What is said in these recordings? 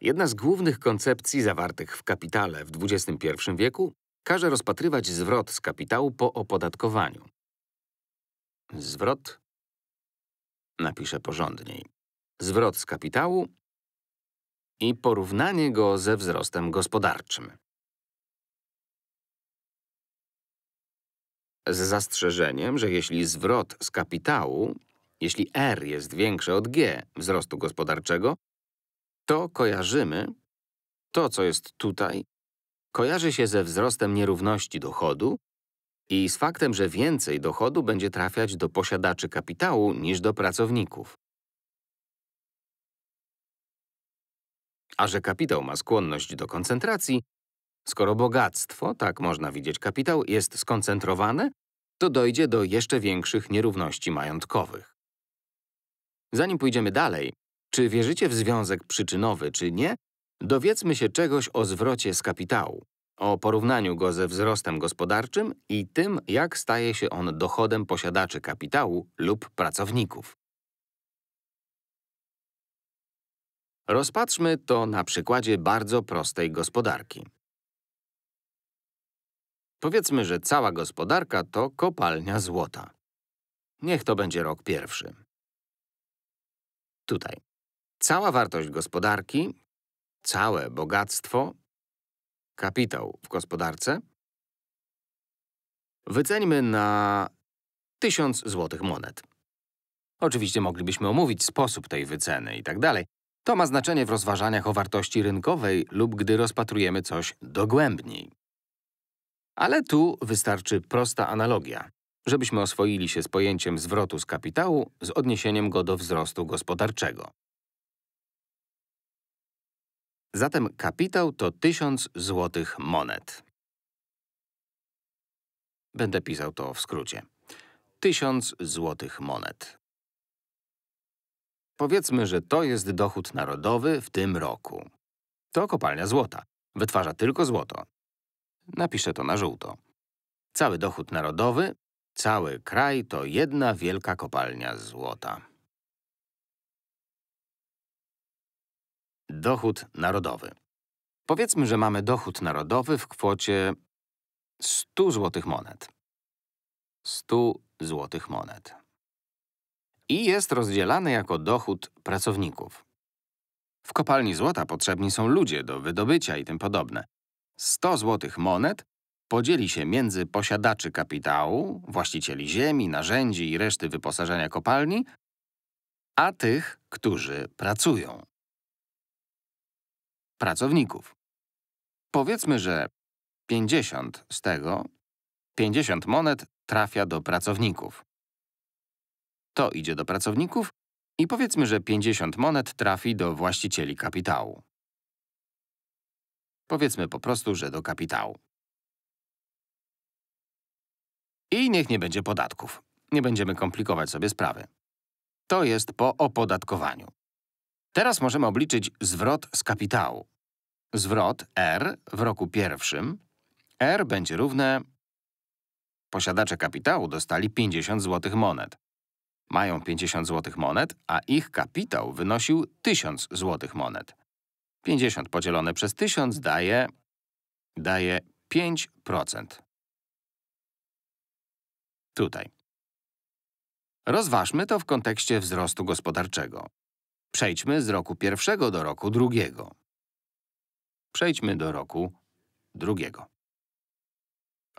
Jedna z głównych koncepcji zawartych w kapitale w XXI wieku każe rozpatrywać zwrot z kapitału po opodatkowaniu. Zwrot napiszę porządniej. Zwrot z kapitału i porównanie go ze wzrostem gospodarczym. Z zastrzeżeniem, że jeśli zwrot z kapitału, jeśli R jest większe od G wzrostu gospodarczego, to kojarzymy, to co jest tutaj, kojarzy się ze wzrostem nierówności dochodu i z faktem, że więcej dochodu będzie trafiać do posiadaczy kapitału niż do pracowników. A że kapitał ma skłonność do koncentracji, skoro bogactwo, tak można widzieć kapitał, jest skoncentrowane, to dojdzie do jeszcze większych nierówności majątkowych. Zanim pójdziemy dalej, czy wierzycie w związek przyczynowy, czy nie, dowiedzmy się czegoś o zwrocie z kapitału, o porównaniu go ze wzrostem gospodarczym i tym, jak staje się on dochodem posiadaczy kapitału lub pracowników. Rozpatrzmy to na przykładzie bardzo prostej gospodarki. Powiedzmy, że cała gospodarka to kopalnia złota. Niech to będzie rok pierwszy. Tutaj. Cała wartość gospodarki, całe bogactwo, kapitał w gospodarce wyceńmy na 1000 złotych monet. Oczywiście moglibyśmy omówić sposób tej wyceny i tak dalej. To ma znaczenie w rozważaniach o wartości rynkowej lub gdy rozpatrujemy coś dogłębniej. Ale tu wystarczy prosta analogia, żebyśmy oswoili się z pojęciem zwrotu z kapitału z odniesieniem go do wzrostu gospodarczego. Zatem kapitał to 1000 złotych monet. Będę pisał to w skrócie. 1000 złotych monet. Powiedzmy, że to jest dochód narodowy w tym roku. To kopalnia złota. Wytwarza tylko złoto. Napiszę to na żółto. Cały dochód narodowy, cały kraj to jedna wielka kopalnia złota. Dochód narodowy. Powiedzmy, że mamy dochód narodowy w kwocie 100 złotych monet. 100 złotych monet. I jest rozdzielany jako dochód pracowników. W kopalni złota potrzebni są ludzie do wydobycia i tym podobne. 100 złotych monet podzieli się między posiadaczy kapitału, właścicieli ziemi, narzędzi i reszty wyposażenia kopalni, a tych, którzy pracują. Pracowników. Powiedzmy, że 50 z tego, 50 monet trafia do pracowników. To idzie do pracowników i powiedzmy, że 50 monet trafi do właścicieli kapitału. Powiedzmy po prostu, że do kapitału. I niech nie będzie podatków. Nie będziemy komplikować sobie sprawy. To jest po opodatkowaniu. Teraz możemy obliczyć zwrot z kapitału. Zwrot R w roku pierwszym R będzie równe… Posiadacze kapitału dostali 50 złotych monet. Mają 50 złotych monet, a ich kapitał wynosił 1000 złotych monet. 50 podzielone przez 1000 daje… daje 5%. Tutaj. Rozważmy to w kontekście wzrostu gospodarczego. Przejdźmy z roku pierwszego do roku drugiego. Przejdźmy do roku drugiego.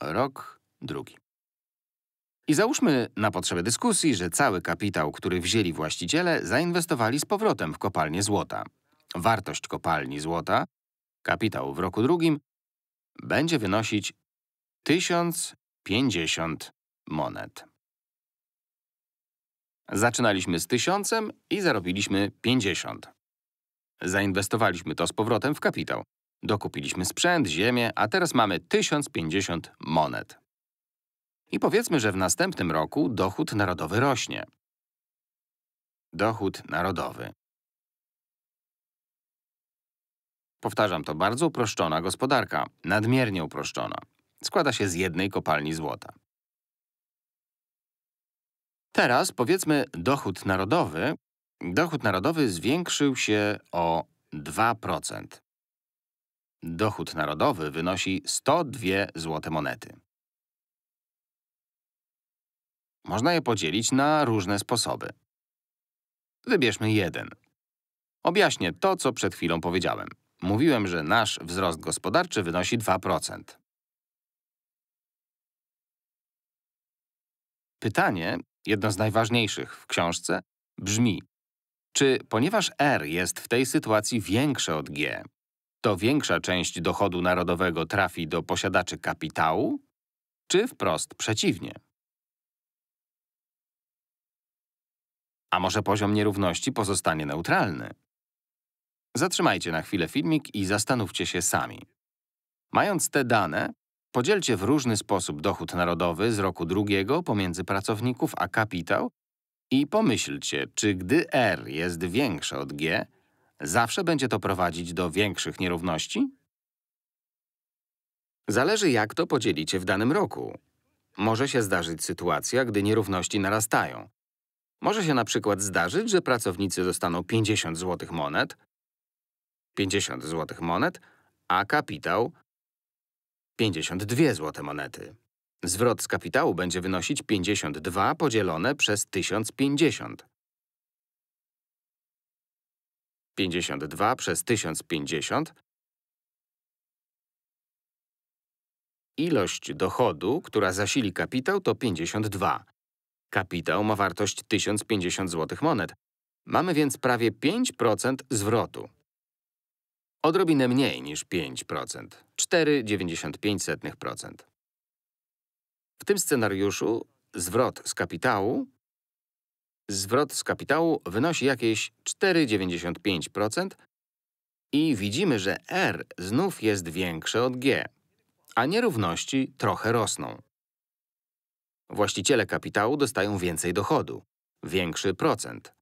Rok drugi. I załóżmy na potrzeby dyskusji, że cały kapitał, który wzięli właściciele, zainwestowali z powrotem w kopalnię złota. Wartość kopalni złota, kapitał w roku drugim, będzie wynosić 1050 monet. Zaczynaliśmy z tysiącem i zarobiliśmy 50. Zainwestowaliśmy to z powrotem w kapitał. Dokupiliśmy sprzęt, ziemię, a teraz mamy 1050 monet. I powiedzmy, że w następnym roku dochód narodowy rośnie. Dochód narodowy. Powtarzam, to bardzo uproszczona gospodarka, nadmiernie uproszczona. Składa się z jednej kopalni złota. Teraz powiedzmy dochód narodowy. Dochód narodowy zwiększył się o 2%. Dochód narodowy wynosi 102 złote monety. Można je podzielić na różne sposoby. Wybierzmy jeden. Objaśnię to, co przed chwilą powiedziałem. Mówiłem, że nasz wzrost gospodarczy wynosi 2%. Pytanie, jedno z najważniejszych w książce, brzmi czy ponieważ R jest w tej sytuacji większe od G, to większa część dochodu narodowego trafi do posiadaczy kapitału, czy wprost przeciwnie? A może poziom nierówności pozostanie neutralny? Zatrzymajcie na chwilę filmik i zastanówcie się sami. Mając te dane, podzielcie w różny sposób dochód narodowy z roku drugiego pomiędzy pracowników a kapitał i pomyślcie, czy gdy R jest większe od G, zawsze będzie to prowadzić do większych nierówności? Zależy, jak to podzielicie w danym roku. Może się zdarzyć sytuacja, gdy nierówności narastają. Może się na przykład zdarzyć, że pracownicy dostaną 50 złotych monet, 50 złotych monet, a kapitał 52 złote monety. Zwrot z kapitału będzie wynosić 52 podzielone przez 1050. 52 przez 1050 Ilość dochodu, która zasili kapitał, to 52. Kapitał ma wartość 1050 złotych monet. Mamy więc prawie 5% zwrotu. Odrobinę mniej niż 5%. 4,95%. W tym scenariuszu zwrot z kapitału zwrot z kapitału wynosi jakieś 4,95% i widzimy, że R znów jest większe od G, a nierówności trochę rosną. Właściciele kapitału dostają więcej dochodu, większy procent.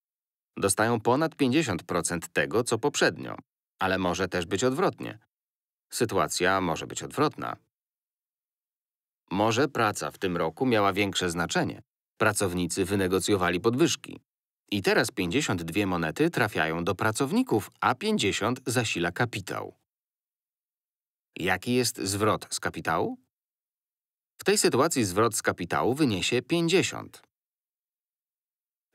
Dostają ponad 50% tego, co poprzednio, ale może też być odwrotnie. Sytuacja może być odwrotna. Może praca w tym roku miała większe znaczenie. Pracownicy wynegocjowali podwyżki. I teraz 52 monety trafiają do pracowników, a 50 zasila kapitał. Jaki jest zwrot z kapitału? W tej sytuacji zwrot z kapitału wyniesie 50.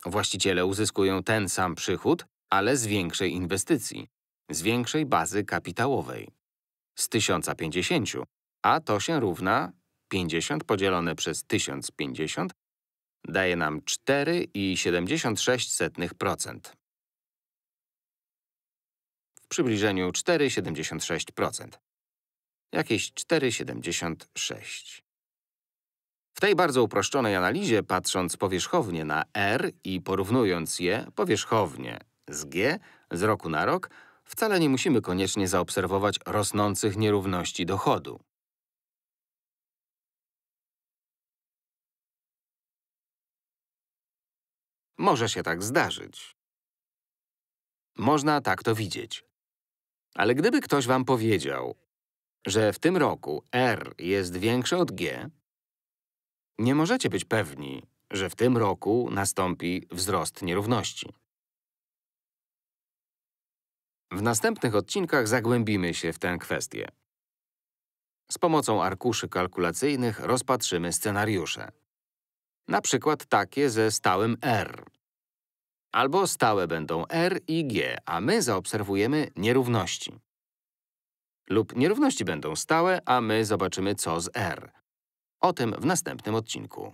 Właściciele uzyskują ten sam przychód, ale z większej inwestycji, z większej bazy kapitałowej. Z 1050, a to się równa 50 podzielone przez 1050 daje nam 4,76%. W przybliżeniu 4,76%. Jakieś 4,76. W tej bardzo uproszczonej analizie, patrząc powierzchownie na R i porównując je powierzchownie z G z roku na rok, wcale nie musimy koniecznie zaobserwować rosnących nierówności dochodu. Może się tak zdarzyć. Można tak to widzieć. Ale gdyby ktoś wam powiedział, że w tym roku R jest większe od G, nie możecie być pewni, że w tym roku nastąpi wzrost nierówności. W następnych odcinkach zagłębimy się w tę kwestię. Z pomocą arkuszy kalkulacyjnych rozpatrzymy scenariusze. Na przykład takie ze stałym r. Albo stałe będą r i g, a my zaobserwujemy nierówności. Lub nierówności będą stałe, a my zobaczymy co z r. O tym w następnym odcinku.